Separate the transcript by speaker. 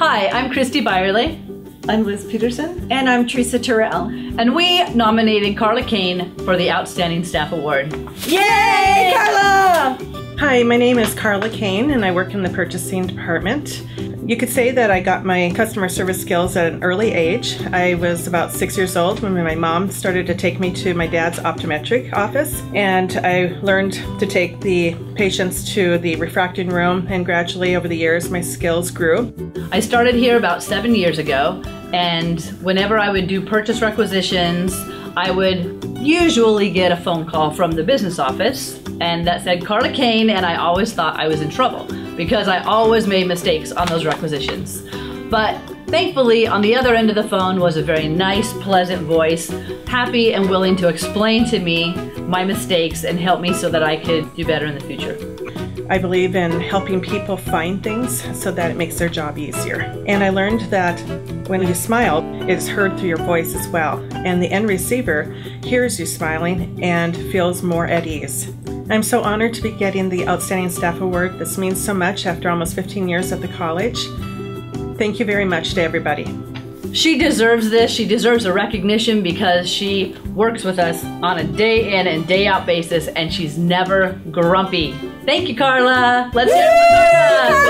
Speaker 1: Hi, I'm Christy Byerly.
Speaker 2: I'm Liz Peterson.
Speaker 3: And I'm Teresa Terrell.
Speaker 1: And we nominated Carla Kane for the Outstanding Staff Award.
Speaker 3: Yay, Carla!
Speaker 2: Hi, my name is Carla Kane and I work in the purchasing department. You could say that I got my customer service skills at an early age. I was about six years old when my mom started to take me to my dad's optometric office, and I learned to take the patients to the refracting room, and gradually over the years, my skills grew.
Speaker 1: I started here about seven years ago, and whenever I would do purchase requisitions, I would usually get a phone call from the business office and that said Carla Kane, and I always thought I was in trouble because I always made mistakes on those requisitions. But thankfully, on the other end of the phone was a very nice, pleasant voice, happy and willing to explain to me my mistakes and help me so that I could do better in the future.
Speaker 2: I believe in helping people find things so that it makes their job easier. And I learned that when you smile, it's heard through your voice as well. And the end receiver hears you smiling and feels more at ease. I'm so honored to be getting the Outstanding Staff Award. This means so much after almost 15 years at the college. Thank you very much to everybody.
Speaker 1: She deserves this. She deserves a recognition because she works with us on a day in and day out basis and she's never grumpy. Thank you, Carla. Let's hear it for Carla.